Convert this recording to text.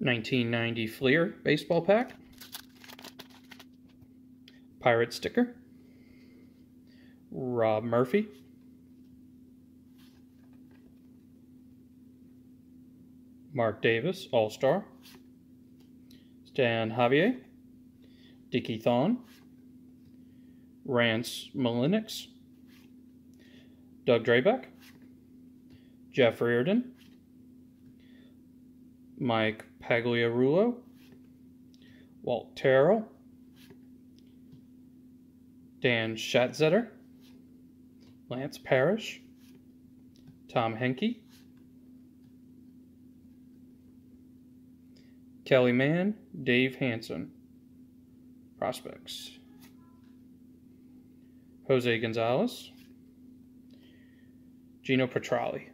1990 Fleer baseball pack. Pirate sticker. Rob Murphy. Mark Davis, All Star. Stan Javier. Dickie Thon. Rance Mulliniks. Doug Drabek. Jeff Reardon. Mike Pagliarulo. Walt Terrell. Dan Schatzeder. Lance Parrish. Tom Henke. Kelly Mann, Dave Hansen. Prospects. Jose Gonzalez. Geno Petralli.